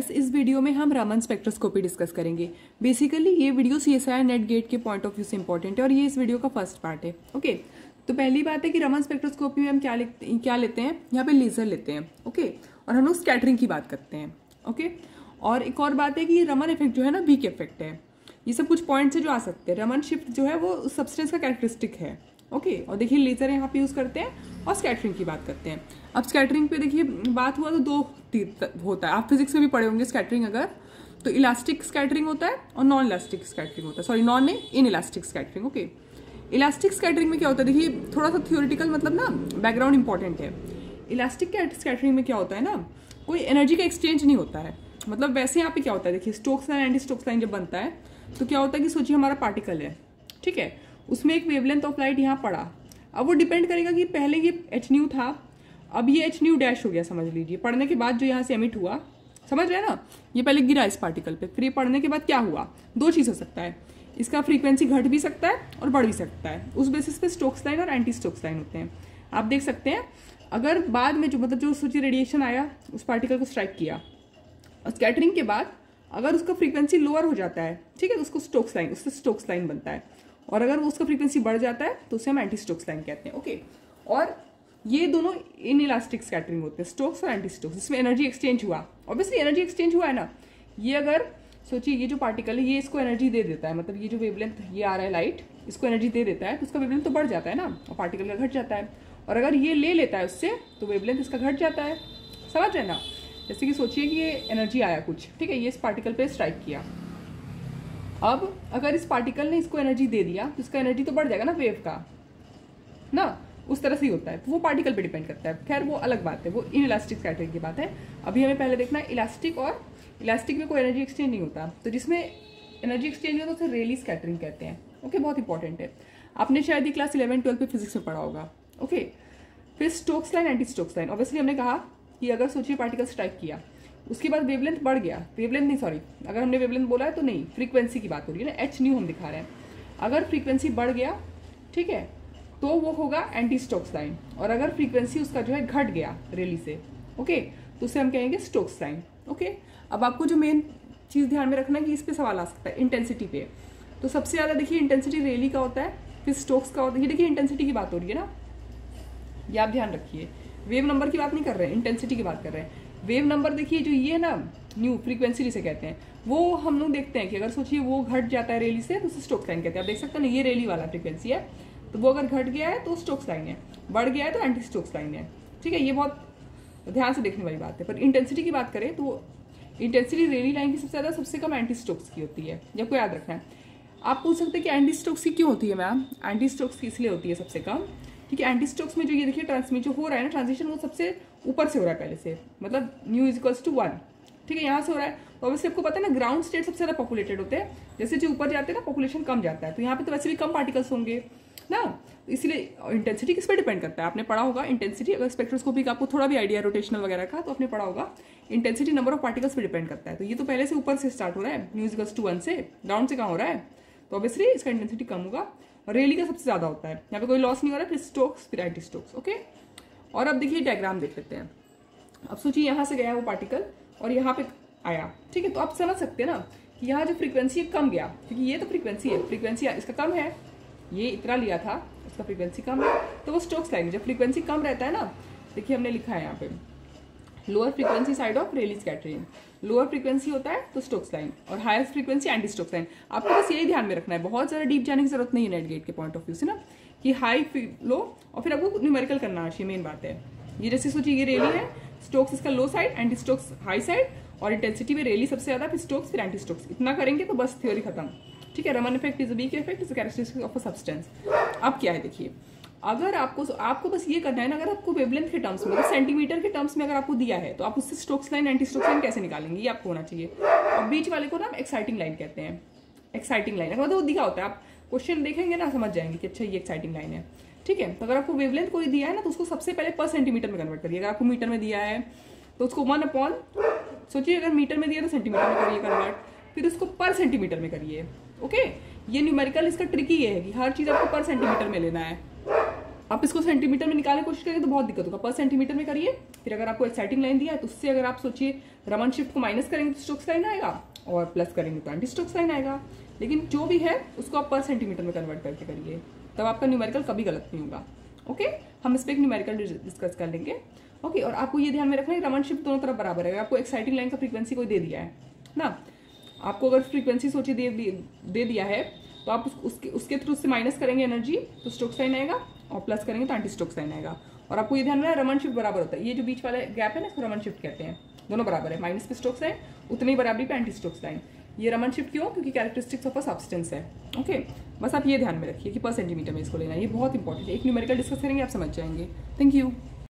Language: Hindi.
इस इस वीडियो में हम रमन स्पेक्ट्रोस्कोपी डिस्कस करेंगे। बेसिकली ये video C S I net gate के पॉइंट ऑफ़ व्यू से इंपॉर्टेंट है और ये इस वीडियो का फ़र्स्ट पार्ट है। ओके तो पहली बात है कि रमन स्पेक्ट्रोस्कोपी में हम क्या लेते क्या लेते हैं? यहाँ पे लेजर लेते हैं। ओके और हम लोग स्कैटरिंग की बात करते हैं। ओके और एक और बात है कि रमन इफ़ेक्ट जो है ना वीक इफ़ेक्ट है। ये सब कुछ पॉइंट्स है जो आ सकते हैं। रमन शिफ्ट जो है, वो सब्सटेंस का कैरेक्टरिस्टिक है। ओके और देखिए लेजर यहाँ पे यूज़ करते हैं और स्कैटरिंग की बात करते हैं। अब स्कैटरिंग पे देखिए, बात हुआ तो दो होता है। आप फिजिक्स में भी पढ़े होंगे स्कैटरिंग अगर तो इलास्टिक स्कैटरिंग होता है और नॉन इलास्टिक स्कैटरिंग होता है। सॉरी नॉन नहीं inelastic scattering okay elastic scattering में क्या होता है? देखिए थोड़ा सा थियोरिटिकल मतलब ना बैकग्राउंड इंपॉर्टेंट है। इलास्टिक स्कैटरिंग में क्या होता है ना, कोई एनर्जी का एक्सचेंज नहीं होता है। मतलब वैसे यहाँ पे क्या होता है? देखिए Stokes line anti Stokes line जब बनता है तो क्या होता है कि सोचिए हमारा पार्टिकल है, ठीक है? उसमें एक वेवलेंथ ऑफ़ लाइट यहाँ पड़ा। अब वो डिपेंड करेगा कि पहले ये एच न्यू था अब ये एच न्यू डैश हो गया, समझ लीजिए। पढ़ने के बाद जो यहाँ से एमिट हुआ, समझ रहे हैं ना? ये पहले गिरा इस पार्टिकल पे, फिर ये पढ़ने के बाद क्या हुआ? दो चीज़ हो सकता है। इसका फ्रीक्वेंसी घट भी सकता है और बढ़ भी सकता है। उस बेसिस पे स्टोक्स लाइन और एंटी स्टोक्स लाइन होते हैं। आप देख सकते हैं, अगर बाद में जो मतलब जो सोचिए रेडिएशन आया, उस पार्टिकल को स्ट्राइक किया, और स्कैटरिंग के बाद अगर उसका फ्रीक्वेंसी लोअर हो जाता है, ठीक है तो उसको स्टोक्स लाइन उससे स्टोक्स लाइन बनता है। और अगर उसका फ्रीक्वेंसी बढ़ जाता है तो उसे हम एंटी स्टोक्स लाइन कहते हैं ओके और ये दोनों इन इलास्टिक स्कैटरिंग होते हैं स्टोक्स और एंटी स्टोक्स इसमें एनर्जी एक्सचेंज हुआ। ऑब्वियसली एनर्जी एक्सचेंज हुआ है ना। ये अगर, सोचिए, ये जो पार्टिकल है, ये इसको एनर्जी दे देता है। मतलब ये जो वेवलेंथ ये आ रहा है लाइट इसको एनर्जी दे देता है तो उसका वेवलेंथ तो बढ़ जाता है ना, और पार्टिकल का घट जाता है। और अगर ये ले लेता है उससे तो वेवलेंथ इसका घट जाता है। समझ रहे ना? जैसे कि सोचिए कि ये एनर्जी आया कुछ। ठीक है, ये इस पार्टिकल पे स्ट्राइक किया। अब अगर इस पार्टिकल ने इसको एनर्जी दे दिया तो इसका एनर्जी तो बढ़ जाएगा ना वेव का। ना? उस तरह से ही होता है। तो वो पार्टिकल पे डिपेंड करता है। खैर, वो अलग बात है। वो इन इलास्टिक कैटेगरी की बात है। अभी हमें पहले देखना है इलास्टिक और इलास्टिक में कोई एनर्जी एक्सचेंज नहीं होता। तो जिसमें एनर्जी एक्सचेंज होता है उसे रेली स्कैटरिंग कहते हैं। ओके बहुत इंपॉर्टेंट है। आपने शायद ही क्लास इलेवन ट्वेल्व पे फिजिक्स में पढ़ा होगा। ओके फिर Stokes line anti Stokes line obviously हमने कहा कि अगर सोचिए पार्टिकल स्ट्राइक किया, उसके बाद वेवलेंथ बढ़ गया। वेवलेंथ नहीं सॉरी अगर हमने वेवलेंथ बोला है तो नहीं। फ्रीक्वेंसी की बात हो रही है ना। एच न्यू हम दिखा रहे हैं। अगर फ्रीक्वेंसी बढ़ गया, ठीक है तो वो होगा एंटी स्टोक्स लाइन और अगर फ्रीक्वेंसी उसका जो है घट गया रेली से ओके तो उसे हम कहेंगे स्टोक्स लाइन ओके अब आपको जो मेन चीज़ ध्यान में रखना है कि इस पर सवाल आ सकता है इंटेंसिटी पे। तो सबसे ज़्यादा देखिए इंटेंसिटी रेली का होता है, फिर स्टोक्स का होता है। ये देखिए इंटेंसिटी की बात हो रही है ना? ये आप ध्यान रखिए। वेव नंबर की बात नहीं कर रहे हैं इंटेंसिटी की बात कर रहे हैं। वेव नंबर देखिए जो ये है ना न्यू फ्रीक्वेंसी जिसे कहते हैं, वो हम लोग देखते हैं कि अगर सोचिए वो घट जाता है रेली से तो उसे स्टोक्स लाइन कहते हैं। आप देख सकते हैं ना, ये रेली वाला फ्रीक्वेंसी है। तो वो अगर घट गया है तो स्टोक्स लाइन है बढ़ गया है तो एंटी स्टोक्स लाइन है ठीक है, ये बहुत ध्यान से देखने वाली बात है। पर इंटेंसिटी की बात करें तो इंटेंसिटी रेली लाइन की सबसे ज़्यादा, सबसे कम एंटी स्टोक्स की होती है, जब को याद रखना है। आप पूछ सकते हैं कि एंटी स्टोक्स की क्यों होती है मैम एंटी स्टोक्स की इसलिए होती है सबसे कम, क्योंकि एंटी स्टोक्स में जो ये देखिए ट्रांसमिट जो हो रहा है ना ट्रांजिशन वो सबसे ऊपर से हो रहा है पहले से मतलब nu is equals to one ठीक है, यहाँ से हो रहा है। तो वैसे आपको पता है ना ग्राउंड स्टेट सबसे ज़्यादा पॉपुलेटेड होते हैं। जैसे जो ऊपर जाते हैं ना पॉपुलेशन कम जाता है। तो यहाँ पे तो वैसे भी कम पार्टिकल्स होंगे। ना, इसलिए इंटेंसिटी किस पे डिपेंड करता है? आपने पढ़ा होगा इंटेंसिटी अगर स्पेक्ट्रोस्कोपी का आपको थोड़ा भी आइडिया रोटेशनल वगैरह का तो आपने पढ़ा होगा इंटेंसिटी नंबर ऑफ़ पार्टिकल्स पे डिपेंड करता है। तो ये तो पहले से ऊपर से स्टार्ट हो रहा है न्यूजिकल्स टू वन से डाउन से कहाँ हो रहा है? तो ऑब्वियसली इसका इंटेंसिटी कम होगा। रेली का सबसे ज़्यादा होता है। यहाँ पे कोई लॉस नहीं हो रहा है फिर स्टोक्स फिर एंटी स्टोक्स ओके और अब देखिए डायग्राम देख लेते हैं। अब सोचिए यहाँ से गया वो पार्टिकल और यहाँ पे आया, ठीक है? तो आप समझ सकते हैं ना कि यहाँ जो फ्रीक्वेंसी है, कम गया, क्योंकि ये तो फ्रीक्वेंसी है। फ्रीक्वेंसी इसका कम है ये इतना लिया था, उसका फ्रीक्वेंसी कम है तो वो स्टोक्स लाइन जब फ्रीक्वेंसी कम रहता है ना, देखिए हमने लिखा है यहाँ पे। Lower frequency side of Rayleigh scattering lower frequency होता है तो स्टोक्स लाइन और higher frequency anti Stokes line आपको बस यही ध्यान में रखना है, बहुत ज़्यादा डीप जाने की ज़रूरत नहीं है नेट गेट के पॉइंट ऑफ़ व्यू से ना, कि हाई लो और फिर आपको न्यूमेरिकल करना चाहिए मेन बात है। ये जैसे सोचिए, ये रेली है स्टोक्स इसका low side anti Stokes high side और इंटेंसिटी में रेली सबसे ज़्यादा, फिर स्टोक्स फिर एंटी स्टोक्स इतना करेंगे तो बस थ्योरी खत्म। ठीक है Raman effect is weak effect is characteristic of a substance अब क्या है, देखिए, अगर आपको आपको बस ये करना है ना, अगर आपको वेवलेंथ के टर्म्स में सेंटीमीटर के टर्म्स में अगर आपको दिया है तो आप उससे Stokes line anti Stokes line कैसे निकालेंगे? ये आपको होना चाहिए। और बीच वाले को ना एक्साइटिंग लाइन कहते हैं। एक्साइटिंग लाइन मतलब वो दिखा होता है। आप क्वेश्चन देखेंगे ना, समझ जाएँगे कि अच्छा ये एक्साइटिंग लाइन है। ठीक है तो अगर आपको वेवलेंथ कोई दिया है ना तो उसको सबसे पहले पर सेंटीमीटर में कन्वर्ट करिए। अगर आपको मीटर में दिया है तो उसको वन अपॉन सोचिए, अगर मीटर में दिया तो सेंटीमीटर में करिए कन्वर्ट फिर उसको पर सेंटीमीटर में करिए। ओके ये न्यूमेरिकल इसका ट्रिकी ये है कि हर चीज़ आपको पर सेंटीमीटर में लेना है। आप इसको सेंटीमीटर में निकालने की कोशिश करेंगे तो बहुत दिक्कत होगा। पर सेंटीमीटर में करिए, फिर अगर आपको एक्साइटिंग लाइन दिया है तो उससे अगर आप सोचिए रमन शिफ्ट को माइनस करेंगे तो स्ट्रोक साइन आएगा और प्लस करेंगे तो एंटी स्ट्रोक साइन आएगा। लेकिन जो भी है, उसको आप पर सेंटीमीटर में कन्वर्ट करके करिए। तब आपका न्यूमेरिकल कभी गलत नहीं होगा। ओके हम इस पर एक न्यूमेरिकल डिस्कस कर लेंगे। ओके और आपको ये ध्यान में रखना है रमन शिफ्ट दोनों तरफ़ बराबर है। अगर आपको एक्साइटिंग लाइन का फ्रीक्वेंसी कोई दे दिया है, ना? आपको अगर फ्रीक्वेंसी सोचिए दे, दे दिया है तो आप उस, उसके उसके थ्रू से माइनस करेंगे एनर्जी तो स्ट्रोक साइन आएगा और प्लस करेंगे तो एंटी स्ट्रोक साइन आएगा। और आपको ये ध्यान रखना रमन शिफ्ट बराबर होता है। ये जो बीच वाला गैप है ना इसको रमन शिफ्ट कहते हैं। दोनों बराबर है। माइनस पे स्ट्रोक साइन उतनी बराबरी पे एंटी स्ट्रोक साइन ये रमन शिफ्ट क्यों? क्योंकि कैरेक्टरिस्टिक्स ऑफ़ अ सब्सटेंस है। ओके बस आप ये ध्यान में रखिए कि पर सेंटीमीटर में इसको लेना है। ये बहुत इंपॉर्टेंट है। एक न्यूमेरिकल डिस्कस करेंगे आप समझ जाएँगे। Thank you